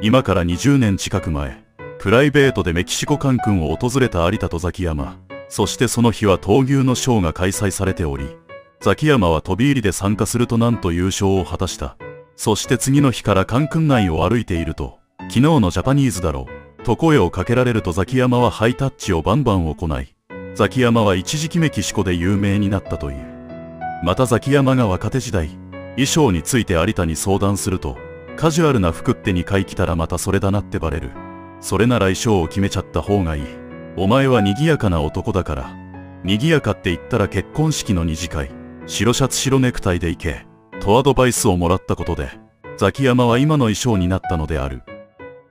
今から20年近く前、プライベートでメキシコカンクンを訪れた有田とザキヤマ。そしてその日は闘牛のショーが開催されており、ザキヤマは飛び入りで参加するとなんと優勝を果たした。そして次の日からカンクン内を歩いていると、昨日のジャパニーズだろう、と声をかけられるとザキヤマはハイタッチをバンバン行い、ザキヤマは一時期メキシコで有名になったという。またザキヤマが若手時代、衣装について有田に相談すると、カジュアルな服って2回来たらまたそれだなってバレる。それなら衣装を決めちゃった方がいい。お前は賑やかな男だから。賑やかって言ったら結婚式の二次会。白シャツ白ネクタイで行け。とアドバイスをもらったことで、ザキヤマは今の衣装になったのである。